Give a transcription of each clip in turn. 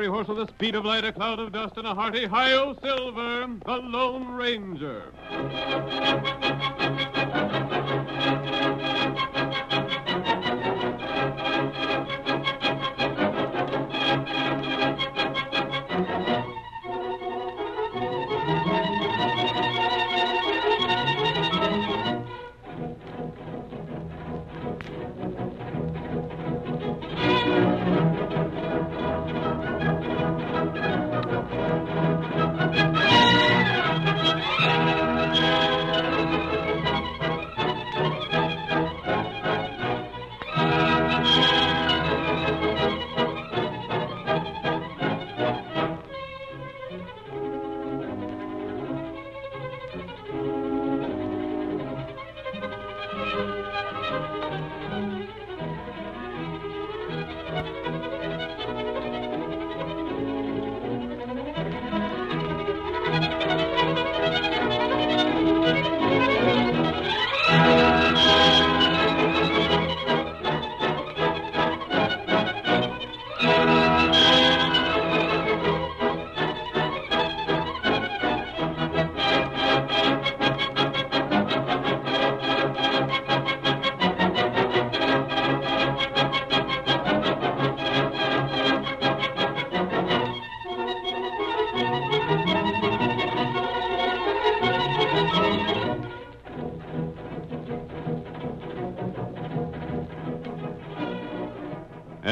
fiery horse with the speed of light, a cloud of dust, and a hearty hi-yo silver, the Lone Ranger.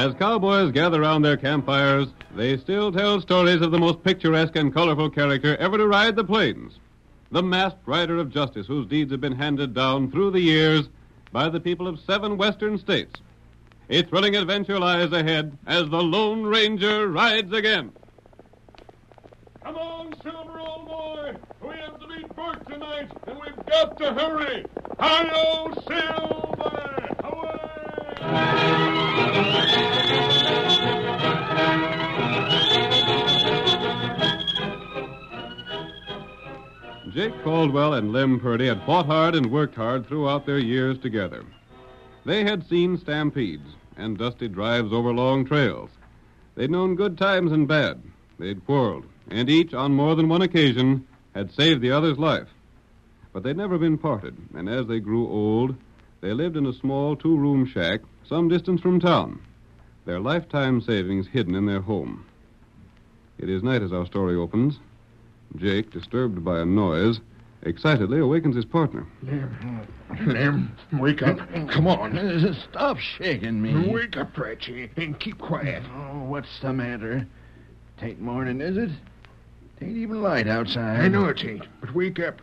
As cowboys gather round their campfires, they still tell stories of the most picturesque and colorful character ever to ride the plains. The masked rider of justice whose deeds have been handed down through the years by the people of seven western states. A thrilling adventure lies ahead as the Lone Ranger rides again. Come on, Silver, old boy. We have to meet Bert tonight, and we've got to hurry. Hi-yo, Silver! Away! Jake Caldwell and Lem Purdy had fought hard and worked hard throughout their years together. They had seen stampedes and dusty drives over long trails. They'd known good times and bad. They'd quarreled, and each, on more than one occasion, had saved the other's life. But they'd never been parted, and as they grew old, they lived in a small two room shack some distance from town, their lifetime savings hidden in their home. It is night as our story opens. Jake, disturbed by a noise, excitedly awakens his partner. Lem, Lem, wake up. Come on. Stop shaking me. Wake up, Ratchy, and keep quiet. Oh, what's the matter? Tain't morning, is it? Tain't even light outside. I know it ain't, but wake up.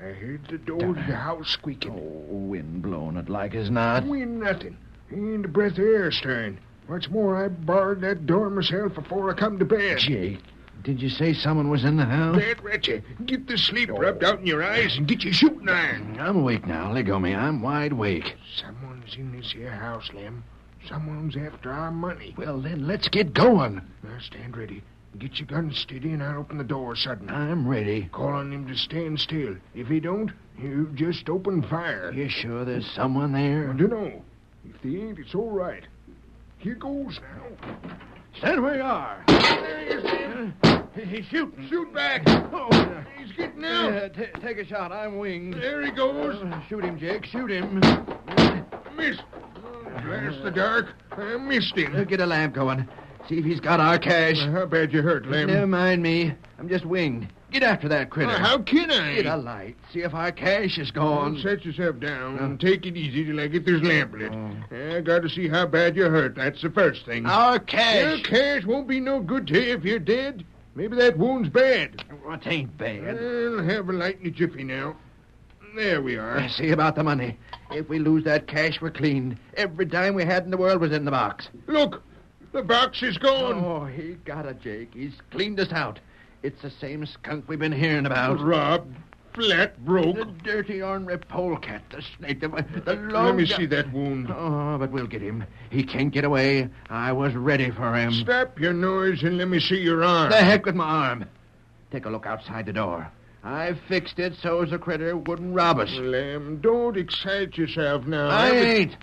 I heard the door of the house squeaking. Oh, wind blowing it like as not. Wind nothing. Ain't a breath of air stirring. What's more, I barred that door myself before I come to bed. Jake, did you say someone was in the house? Bad Ratchy, get the sleep rubbed out in your eyes and get your shooting iron. I'm awake now. Let go me. I'm wide awake. Someone's in this here house, Lem. Someone's after our money. Well, then let's get going. Now stand ready. Get your gun steady and I'll open the door sudden. I'm ready. Call on him to stand still. If he don't, you just open fire. You sure there's someone there? I don't know. If they ain't, it's all right. Here goes now. Stand where you are. There he. He's shooting. Shoot back. Oh, He's getting out. uh, t- take a shot. I'm winged. There he goes. Uh, shoot him, Jake. Shoot him. Missed. Blast the dark. I missed him. Uh, get a lamp going. See if he's got our cash. How bad you hurt, Lem? Never mind me. I'm just winged. Get after that critter. Uh, how can I? Get a light. See if our cash is gone. set yourself down and take it easy till I get this lamp lit. I got to see how bad you're hurt. That's the first thing. Our cash. Your cash. won't be no good to you if you're dead. Maybe that wound's bad. What ain't bad. I'll have a light in a jiffy now. There we are. See about the money. If we lose that cash, we're cleaned. Every dime we had in the world was in the box. Look, the box is gone. Oh, he got it, Jake. He's cleaned us out. It's the same skunk we've been hearing about. Rob flat, broke. The dirty ornery polecat, the snake, the, the long... Let me see that wound. Oh, but we'll get him. He can't get away. I was ready for him. Stop your noise and let me see your arm. The heck with my arm. Take a look outside the door. I fixed it so's the critter wouldn't rob us. Lem, don't excite yourself now. I Every- ain't.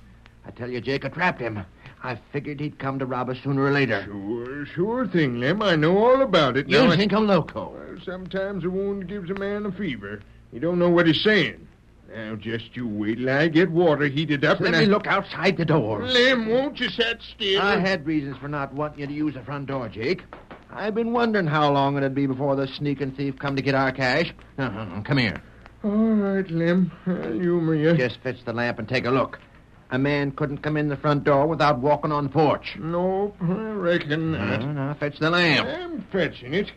I tell you, Jake, I trapped him. I figured he'd come to rob us sooner or later. Sure, sure thing, Lem. I know all about it. You Now think I'm loco? Well, sometimes a wound gives a man a fever. You don't know what he's saying. Now, just you wait till I get water heated up Let and me I... look outside the door. Lem, won't you sit still? I had reasons for not wanting you to use the front door, Jake. I've been wondering how long it'd be before the sneaking thief come to get our cash. No, come here. All right, Lem. I'll humor you. Just fetch the lamp and take a look. A man couldn't come in the front door without walking on the porch. Nope, I reckon not. No, no, fetch the lamp. I'm fetching it.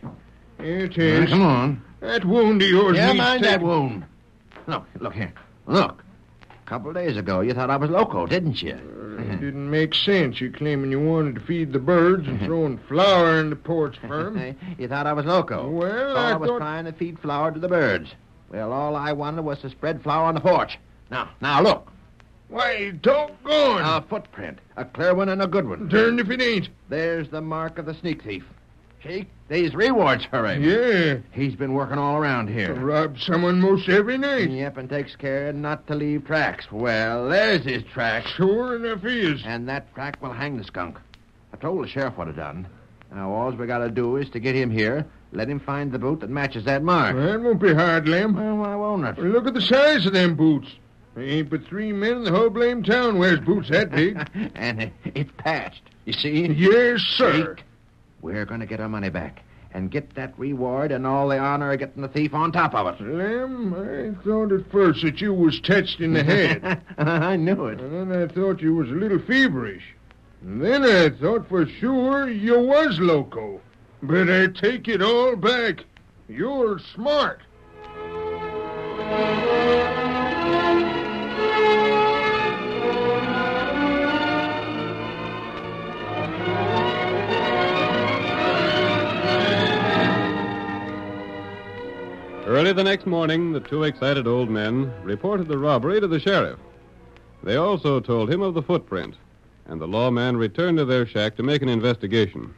Here it Now, come on. That wound of yours Yeah, mind that wound. Look, look here. Look. A couple of days ago, you thought I was loco, didn't you? Uh, it didn't make sense. You claiming you wanted to feed the birds and throwing flour in the porch firm. you thought I was loco. Well, I I was thought- trying to feed flour to the birds. Well, all I wanted was to spread flour on the porch. Now, now look. Why, doggone! A footprint. A clear one and a good one. Darned if it ain't. There's the mark of the sneak thief. Jake, these rewards for him. Yeah. He's been working all around here. Rob someone most every night. Yep, and takes care not to leave tracks. Well, there's his track. Sure enough he is. And that track will hang the skunk. I told the sheriff what I'd done. Now, all we gotta do is to get him here, let him find the boot that matches that mark. That won't be hard, Lem. Well, why won't it? Look at the size of them boots. There ain't but three men in the whole blame town wears boots that big. and it- it's patched. You see? yes, sir. Jake, we're gonna get our money back and get that reward and all the honor of getting the thief on top of it. Lem, I thought at first that you was touched in the head. I knew it. and then I thought you was a little feverish. And then I thought for sure you was loco. But I take it all back. You're smart. Early the next morning, the two excited old men reported the robbery to the sheriff. They also told him of the footprint, and the lawman returned to their shack to make an investigation.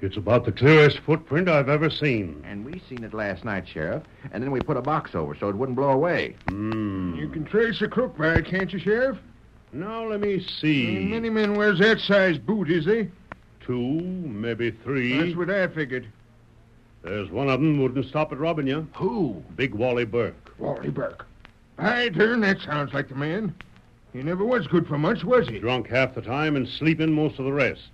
It's about the clearest footprint I've ever seen. And we seen it last night, Sheriff, and then we put a box over so it wouldn't blow away. Hmm. You can trace the crook by it, can't you, Sheriff? Now let me see. Many men wears that size boot, is they? Two, maybe three. That's what I figured. There's one of them wouldn't stop at robbing you. Who? Big Wally Burke. Wally Burke. I turn, that sounds like the man. He never was good for much, was he? Drunk half the time and sleeping most of the rest.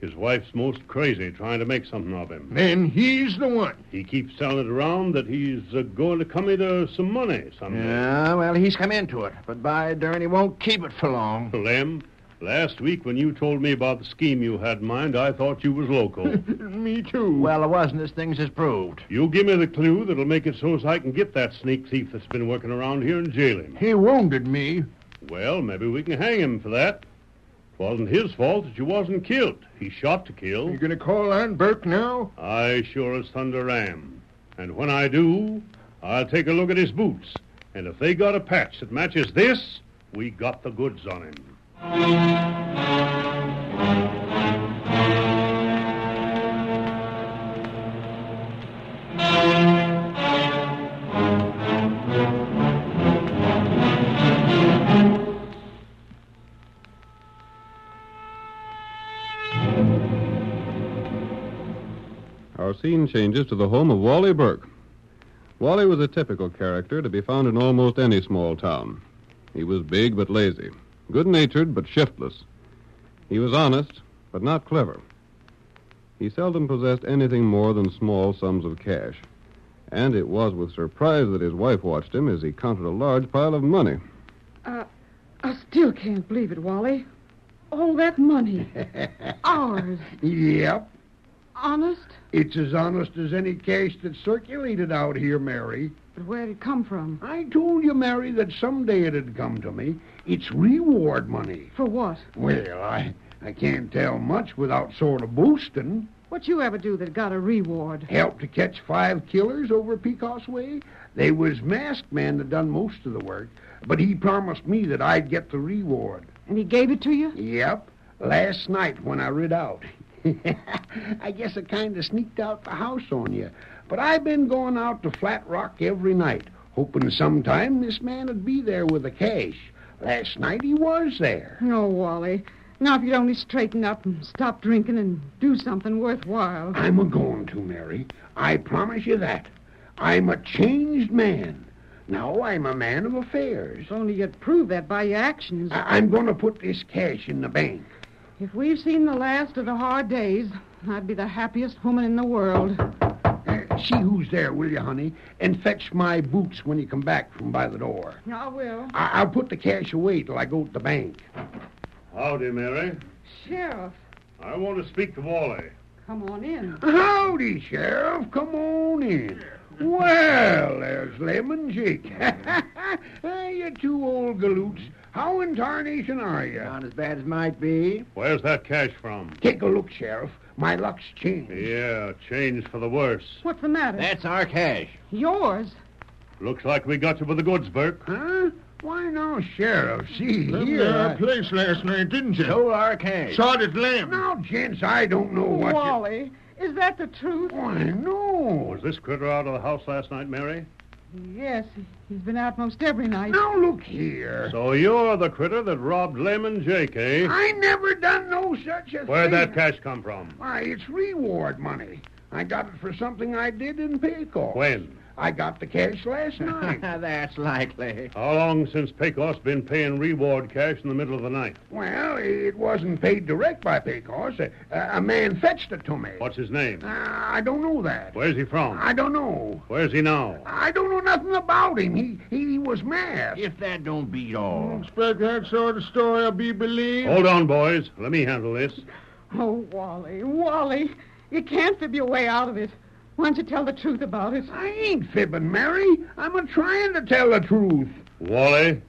His wife's most crazy trying to make something of him. Then he's the one. He keeps telling it around that he's uh, going to come into some money someday. Yeah, well, he's come into it, but by darn, he won't keep it for long. Lem, last week when you told me about the scheme you had in mind, I thought you was loco. Me too. Well, it wasn't as things has proved. you give me the clue that'll make it so as I can get that sneak thief that's been working around here and jail him. he wounded me. Well, maybe we can hang him for that. It wasn't his fault that you wasn't killed. He shot to kill. You gonna call on Burke now? I sure as thunder am. And when I do, I'll take a look at his boots. And if they got a patch that matches this, we got the goods on him. Our scene changes to the home of Wally Burke. Wally was a typical character to be found in almost any small town. He was big but lazy, good natured but shiftless. He was honest but not clever. He seldom possessed anything more than small sums of cash. And it was with surprise that his wife watched him as he counted a large pile of money. Uh, I still can't believe it, Wally. All that money. Ours. Yep. Honest? It's as honest as any cash that's circulated out here, Mary. But where'd it come from? I told you, Mary, that someday it'd come to me. It's reward money. For what? Well, I I can't tell much without sort of boosting. What you ever do that got a reward? Helped to catch five killers over Pecos Way. They was masked men that done most of the work, but he promised me that I'd get the reward. And he gave it to you? Yep, last night when I rid out. I guess I kind of sneaked out the house on you. But I've been going out to Flat Rock every night, hoping sometime this man would be there with the cash. Last night he was there. No, Wally. Now, if you'd only straighten up and stop drinking and do something worthwhile. I'm a going to, Mary. I promise you that. I'm a changed man. Now I'm a man of affairs. If only you'd prove that by your actions. I- I'm going to put this cash in the bank. If we've seen the last of the hard days, I'd be the happiest woman in the world. Uh, see who's there, will you, honey? And fetch my boots when you come back from by the door. I will. I- I'll put the cash away till I go to the bank. Howdy, Mary. Sheriff, I want to speak to Wally. come on in. Howdy, Sheriff. Come on in. Well, there's Lemon Jake. hey, you two old galoots. How in tarnation are you? Not as bad as might be. Where's that cash from? Take a look, Sheriff. My luck's changed. Yeah, changed for the worse. What's the matter? That's our cash. Yours. Looks like we got you with the goods, Burke. Huh? Why no, Sheriff? See Left here. our I- place last night, didn't you? Stole our cash. Shot at Lem. Now, gents, I don't know what. Wally, is that the truth? Why no? Was this critter out of the house last night, Mary? Yes, he's been out most every night. Now look here. So you're the critter that robbed Lemon Jake, eh? I never done no such a thing. Where'd thing. that cash come from? Why, it's reward money. I got it for something I did in Pecos. When? I got the cash last night. That's likely. How long since Pecos been paying reward cash in the middle of the night? well, it wasn't paid direct by Pecos. A, a man fetched it to me. What's his name? Uh, I don't know that. Where's he from? I don't know. Where's he now? I don't know nothing about him. He he was masked. If that don't beat all. Expect that sort of story will be believed? Hold on, boys. Let me handle this. Oh, Wally, Wally, you can't fib your way out of it. Why don't you tell the truth about it? I ain't fibbing, Mary. I'm a trying to tell the truth. Wally,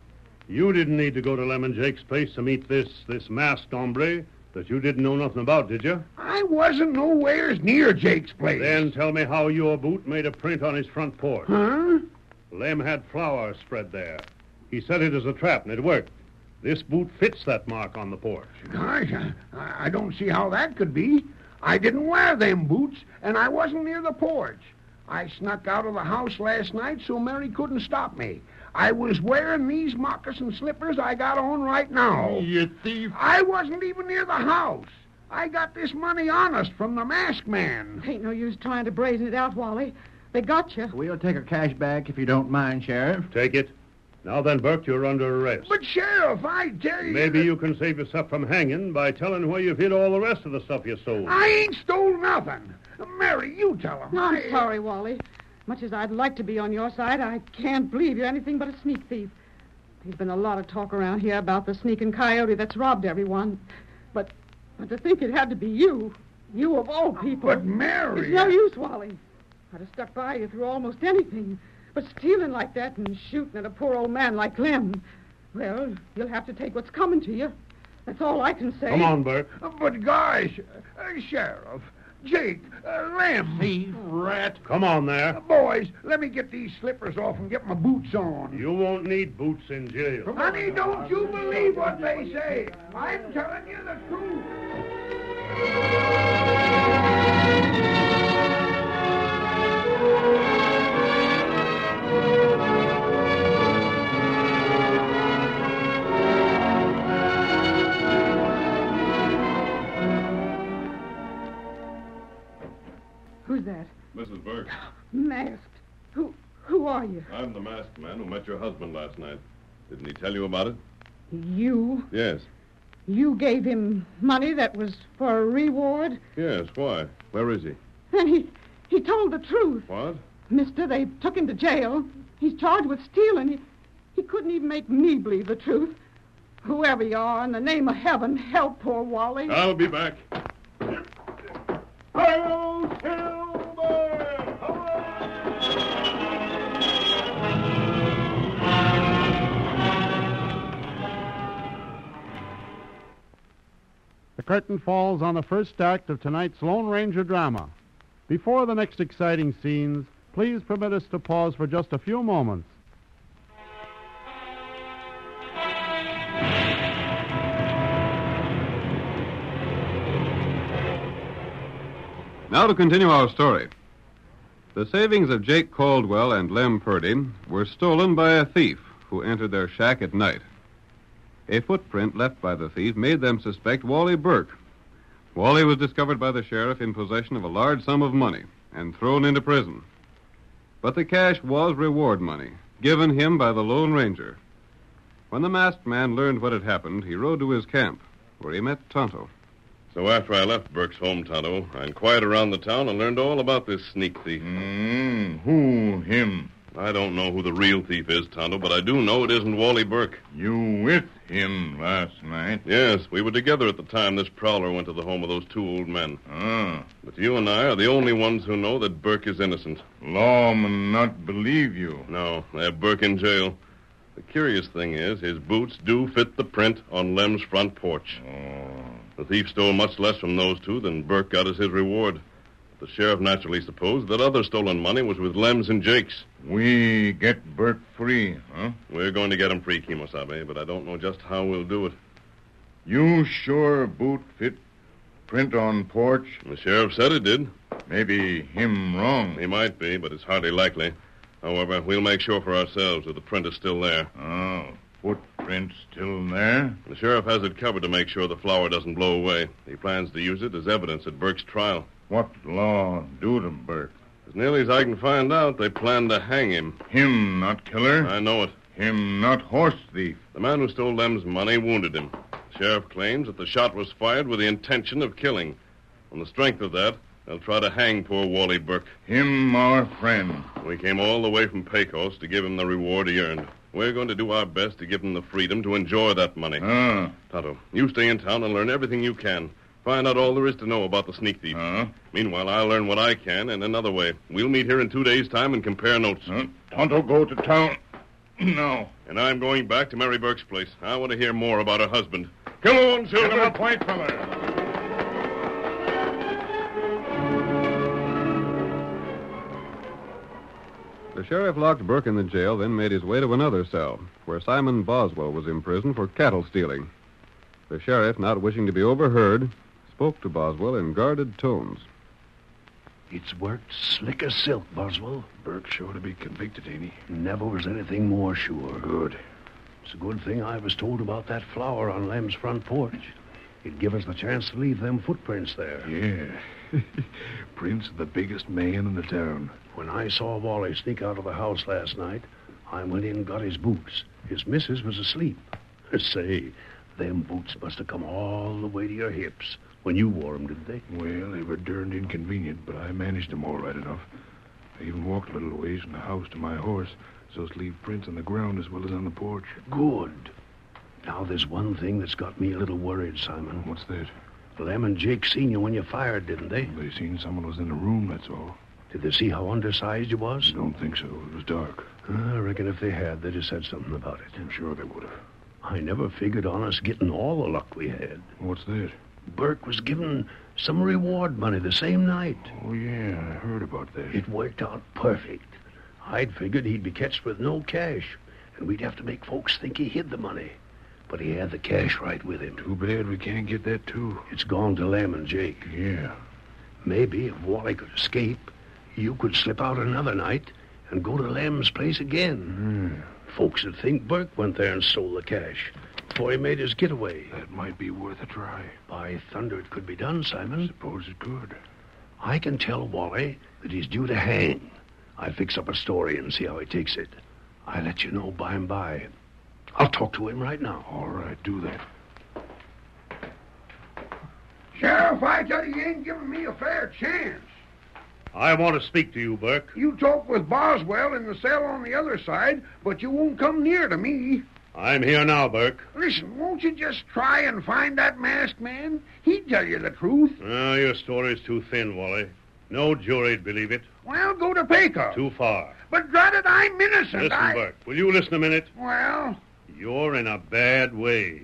you didn't need to go to Lemon Jake's place to meet this this masked hombre that you didn't know nothing about, did you? I wasn't nowheres near Jake's place. Then tell me how your boot made a print on his front porch. Huh? Lem had flour spread there. He set it as a trap, and it worked. This boot fits that mark on the porch. Gosh, I, I don't see how that could be. I didn't wear them boots, and I wasn't near the porch. I snuck out of the house last night so Mary couldn't stop me. I was wearing these moccasin slippers I got on right now. You thief. I wasn't even near the house. I got this money honest from the masked man. Ain't no use trying to brazen it out, Wally. They got you. We'll take our cash back if you don't mind, Sheriff. Take it. Now then, Burke, you're under arrest. But, Sheriff, I tell you... Maybe that- you can save yourself from hanging by telling where you've hid all the rest of the stuff you stole. I ain't stole nothing. Mary, you tell him. No, I'm I- sorry, Wally. Much as I'd like to be on your side, I can't believe you're anything but a sneak thief. There's been a lot of talk around here about the sneaking coyote that's robbed everyone. But, but to think it had to be you, you of all people. But, Mary... It's no use, Wally. I'd have stuck by you through almost anything. But stealing like that and shooting at a poor old man like Lem, well, you'll have to take what's coming to you. That's all I can say. Come on, Burke. But, gosh, uh, Sheriff, Jake, uh, Lem... Thief. Rat. Come on there. Boys, let me get these slippers off and get my boots on. You won't need boots in jail. Honey, don't you believe what they say. I'm telling you the truth. Met your husband last night. Didn't he tell you about it? You Yes. you gave him money that was for a reward? Yes, why? Where is he? And he he told the truth. What? Mister, they took him to jail. He's charged with stealing. He, he couldn't even make me believe the truth. Whoever you are, in the name of heaven, help poor Wally. I'll be back. The curtain falls on the first act of tonight's Lone Ranger drama. Before the next exciting scenes, please permit us to pause for just a few moments. Now to continue our story. The savings of Jake Caldwell and Lem Purdy were stolen by a thief who entered their shack at night. A footprint left by the thief made them suspect Wally Burke. Wally was discovered by the sheriff in possession of a large sum of money and thrown into prison. But the cash was reward money, given him by the Lone Ranger. When the masked man learned what had happened, he rode to his camp, where he met Tonto. So after I left Burke's home, Tonto, I inquired around the town and learned all about this sneak thief. Mm, who him? I don't know who the real thief is, Tonto, but I do know it isn't Wally Burke. You with him last night? Yes, we were together at the time this prowler went to the home of those two old men. Ah, But you and I are the only ones who know that Burke is innocent. lawmen not believe you. No, they have Burke in jail. The curious thing is, his boots do fit the print on Lem's front porch. Oh, The thief stole much less from those two than Burke got as his reward. The sheriff naturally supposed that other stolen money was with Lem's and Jake's. we get Burke free, huh? We're going to get him free, Kimosabe, but I don't know just how we'll do it. You sure boot fit print on porch? The sheriff said it did. Maybe him wrong. He might be, but it's hardly likely. However, we'll make sure for ourselves that the print is still there. Oh, footprint still there? The sheriff has it covered to make sure the flour doesn't blow away. He plans to use it as evidence at Burke's trial. What law do to Burke? As nearly as I can find out, they plan to hang him. Him not killer? I know it. Him not horse thief. The man who stole Lem's money wounded him. The sheriff claims that the shot was fired with the intention of killing. On the strength of that, they'll try to hang poor Wally Burke. Him our friend. We came all the way from Pecos to give him the reward he earned. We're going to do our best to give him the freedom to enjoy that money. Ah, Tonto, you stay in town and learn everything you can. Find out all there is to know about the sneak thief. huh? Meanwhile, I'll learn what I can in another way. We'll meet here in two days' time and compare notes. Huh? Tonto go to town. no. And I'm going back to Mary Burke's place. I want to hear more about her husband. Come on, Give him Silver. a point, fella. The sheriff locked Burke in the jail, then made his way to another cell, where Simon Boswell was imprisoned for cattle stealing. The sheriff, not wishing to be overheard, spoke to Boswell in guarded tones. It's worked slick as silk, Boswell. Burke's sure to be convicted, ain't he? Never was anything more sure. Good. It's a good thing I was told about that flour on Lem's front porch. It'd give us the chance to leave them footprints there. Yeah. Prince, of the biggest man in the town. When I saw Wally sneak out of the house last night, I went in and got his boots. His missus was asleep. Say, them boots must have come all the way to your hips when you wore 'em, didn't they? Well, they were darned inconvenient, but I managed 'em all right enough. I even walked a little ways from the house to my horse, so as to leave prints on the ground as well as on the porch. Good. Now, there's one thing that's got me a little worried, Simon. What's that? Lem and Jake seen you when you fired, didn't they? They seen someone was in the room, that's all. Did they see how undersized you was? Don't think so. It was dark. I reckon if they had, they'd have said something about it. I'm sure they would have. I never figured on us getting all the luck we had. What's that? Burke was given some reward money the same night. Oh, yeah, I heard about that. It worked out perfect. I'd figured he'd be catched with no cash, and we'd have to make folks think he hid the money. But he had the cash right with him. Too bad we can't get that, too. It's gone to Lem and Jake. Yeah. Maybe if Wally could escape, you could slip out another night and go to Lem's place again. Hmm. Folks would think Burke went there and stole the cash before he made his getaway. That might be worth a try. By thunder, it could be done, Simon. Suppose it could. I can tell Wally that he's due to hang. I'll fix up a story and see how he takes it. I'll let you know by and by. I'll talk to him right now. All right, do that. Sheriff, I tell you, you ain't giving me a fair chance. I want to speak to you, Burke. You talk with Boswell in the cell on the other side, but you won't come near to me. I'm here now, Burke. Listen, won't you just try and find that masked man? He'd tell you the truth. Ah, your story's too thin, Wally. No jury'd believe it. Well, go to Pecos. Too far. But drat it, I'm innocent. Listen, I... Burke, will you listen a minute? Well, You're in a bad way.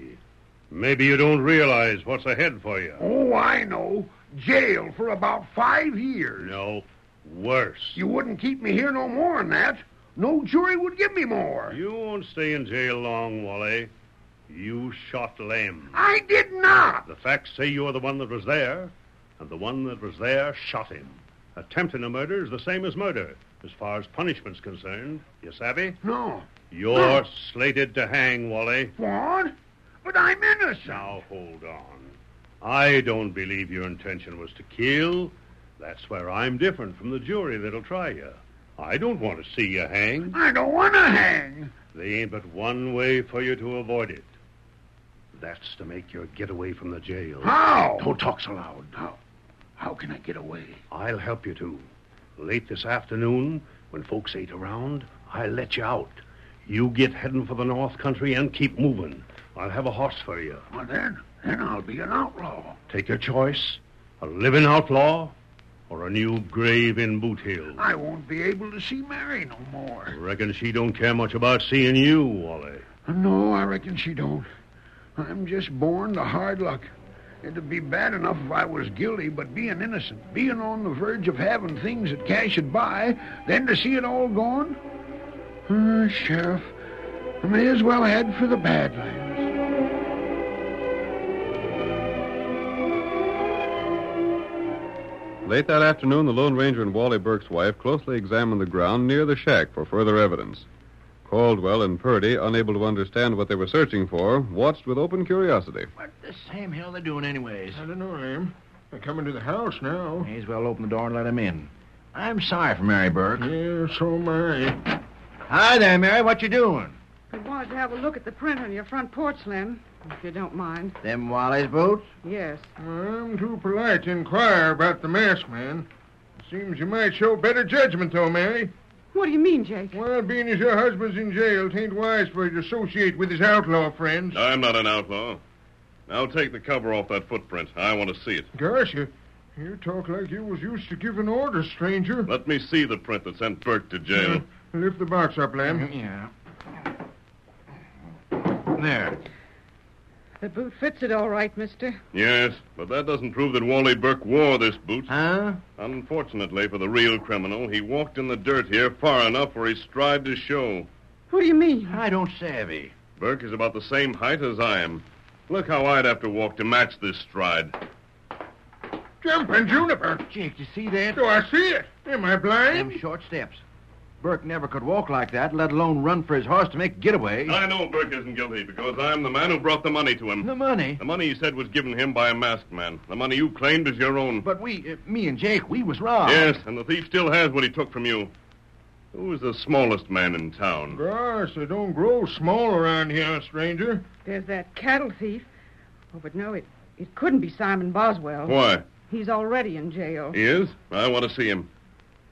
Maybe you don't realize what's ahead for you. oh, I know. Jail for about five years. No, worse. You wouldn't keep me here no more than that. No jury would give me more. You won't stay in jail long, Wally. You shot Lem. I did not. The facts say you're the one that was there, and the one that was there shot him. Attempting a murder is the same as murder, as far as punishment's concerned. You savvy? No. You're slated to hang, Wally. What? But I'm innocent. Now, hold on. I don't believe your intention was to kill. That's where I'm different from the jury that'll try you. I don't want to see you hang. I don't want to hang. There ain't but one way for you to avoid it. That's to make your getaway from the jail. How? Don't talk so loud. How? How can I get away? I'll help you to. Late this afternoon, when folks ain't around, I'll let you out. You get heading for the North Country and keep moving. I'll have a horse for you. Well, then, then I'll be an outlaw. Take your choice. A living outlaw or a new grave in Boot Hill. I won't be able to see Mary no more. Reckon she don't care much about seeing you, Wally. No, I reckon she don't. I'm just born to hard luck. It'd be bad enough if I was guilty, but being innocent, being on the verge of having things that cash would buy, then to see it all gone? Uh, Sheriff, I may as well head for the Badlands. Late that afternoon, the Lone Ranger and Wally Burke's wife closely examined the ground near the shack for further evidence. Caldwell and Purdy, unable to understand what they were searching for, watched with open curiosity. What the same hell are they doing anyways? I don't know, Lem. They're coming to the house now. May as well open the door and let him in. I'm sorry for Mary Burke. Yeah, so am I. Hi there, Mary. What you doing? I wanted to have a look at the print on your front porch, Lem, if you don't mind. Them Wally's boots? Yes. I'm too polite to inquire about the masked man. Seems you might show better judgment, though, Mary. What do you mean, Jake? Well, being as your husband's in jail, tain't wise for you to associate with his outlaw friends. I'm not an outlaw. Now take the cover off that footprint. I want to see it. Gosh, you, you talk like you was used to giving orders, stranger. Let me see the print that sent Burke to jail. Uh, lift the box up, Lem. Yeah. There. The boot fits it all right, mister. Yes, but that doesn't prove that Wally Burke wore this boot. Huh? Unfortunately for the real criminal, he walked in the dirt here far enough for his stride to show. What do you mean? I don't savvy. Burke is about the same height as I am. Look how I'd have to walk to match this stride. Jumping juniper. Jake, do you see that? Do I see it? Am I blind? Them short steps. Burke never could walk like that, let alone run for his horse to make a getaway. I know Burke isn't guilty because I'm the man who brought the money to him. The money? The money he said was given him by a masked man. The money you claimed is your own. But we, uh, me and Jake, we was robbed. Yes, and the thief still has what he took from you. Who is the smallest man in town? Gosh, they don't grow small around here, stranger. There's that cattle thief. Oh, but no, it, it couldn't be Simon Boswell. Why? He's already in jail. He is? I want to see him.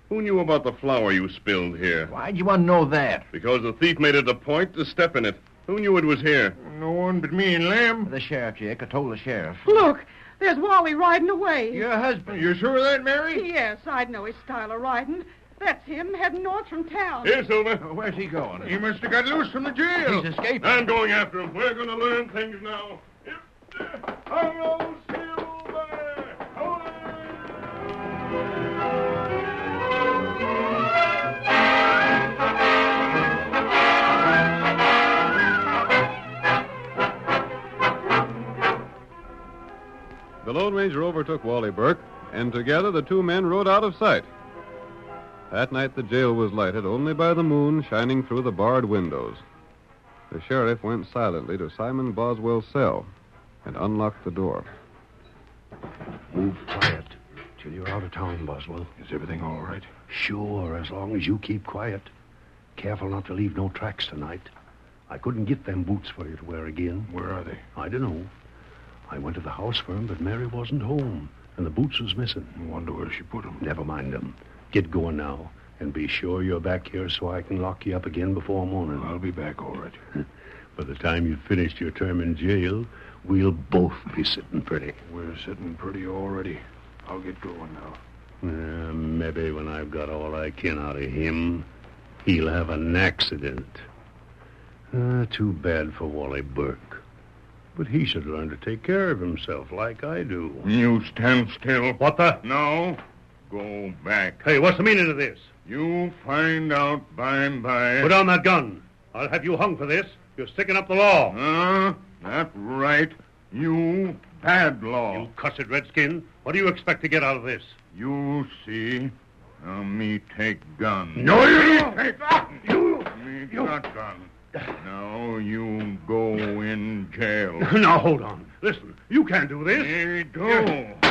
Who knew about the flour you spilled here? Why'd you want to know that? Because the thief made it a point to step in it. Who knew it was here? No one but me and Lem. The sheriff, Jake. I told the sheriff. Look, there's Wally riding away. Your husband. You sure of that, Mary? Yes, I'd know his style of riding. That's him heading north from town. Here, Silver. Where's he going? He must have got loose from the jail. He's escaping. I'm going after him. We're going to learn things now. Hello, uh, Silver! The Lone Ranger overtook Wally Burke, and together the two men rode out of sight. That night the jail was lighted only by the moon shining through the barred windows. The sheriff went silently to Simon Boswell's cell and unlocked the door. Move quiet till you're out of town, Boswell. Is everything all right? Sure, as long as you keep quiet. Careful not to leave no tracks tonight. I couldn't get them boots for you to wear again. Where are they? I don't know. I went to the house for him, but Mary wasn't home, and the boots was missing. I wonder where she put them. Never mind them. Get going now, and be sure you're back here so I can lock you up again before morning. I'll be back, all right. By the time you've finished your term in jail, we'll both be sitting pretty. We're sitting pretty already. I'll get going now. Uh, maybe when I've got all I can out of him, he'll have an accident. Uh, too bad for Wally Burke. But he should learn to take care of himself like I do. You stand still. What the? No. Go back. Hey, what's the meaning of this? You find out by and by. Put down that gun. I'll have you hung for this. You're sticking up the law. Uh, that right. You bad law. You cussed redskin. What do you expect to get out of this? You see. Now me take gun. No, you don't. Take you. Me got gun. Now you go in jail. now, hold on. Listen, you can't do this. Hey, don't.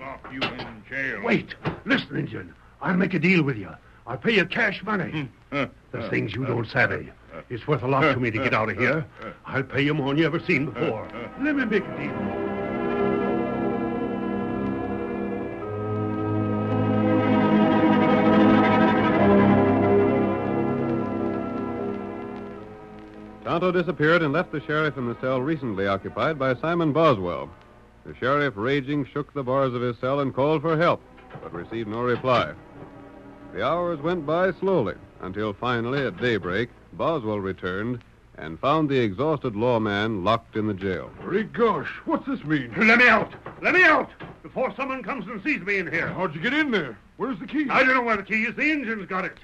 Lock you in jail. Wait. Listen, Injun. I'll make a deal with you. I'll pay you cash money. Hmm. There's things you don't savvy. It's worth a lot to me to get out of here. I'll pay you more than you ever seen before. Let me make a deal. Tonto disappeared and left the sheriff in the cell recently occupied by Simon Boswell. The sheriff, raging, shook the bars of his cell and called for help, but received no reply. The hours went by slowly until finally, at daybreak, Boswell returned and found the exhausted lawman locked in the jail. Great gosh, what's this mean? Let me out! Let me out! Before someone comes and sees me in here. How'd you get in there? Where's the key? I don't know where the key is. The Injun's got it.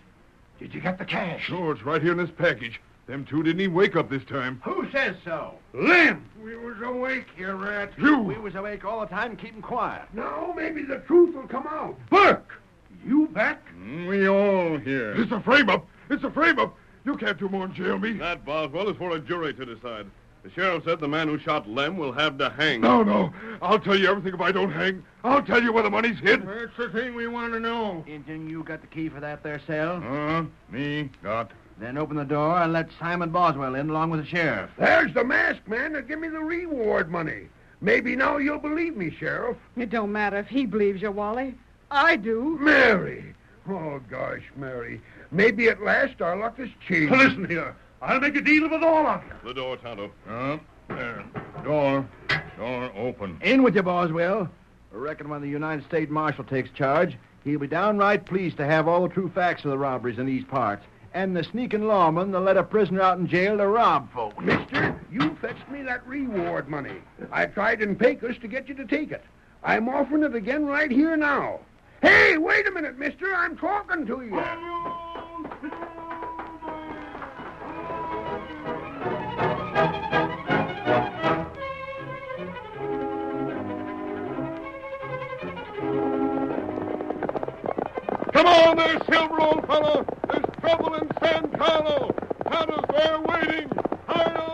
Did you get the cash? Sure, it's right here in this package. Them two didn't even wake up this time. Who says so? Lem! We was awake, you rat. You! We was awake all the time, keeping quiet. Now maybe the truth will come out. Burke! You back? We all here. It's a frame-up! It's a frame-up! You can't do more than jail me. That, Boswell, is for a jury to decide. The sheriff said the man who shot Lem will have to hang. No, no. I'll tell you everything if I don't hang. I'll tell you where the money's hid. That's the thing we want to know. Injun, you got the key for that there cell? Uh, me got. Then open the door and let Simon Boswell in along with the sheriff. There's the masked man that give me the reward money. Maybe now you'll believe me, Sheriff. It don't matter if he believes you, Wally. I do. Mary. Oh, gosh, Mary. Maybe at last our luck has changed. Listen here. I'll make a deal with all of you. The door, Tonto. Uh, there. Door. Door open. In with you, Boswell. I reckon when the United States Marshal takes charge, he'll be downright pleased to have all the true facts of the robberies in these parts. And the sneaking lawman that let a prisoner out in jail to rob folks. Mister, you fetched me that reward money. I tried in Pecos to get you to take it. I'm offering it again right here now. Hey, wait a minute, mister. I'm talking to you. Come on there, Silver, old fellow. Trouble in San Carlo. Tonto's there waiting. Hi-yo,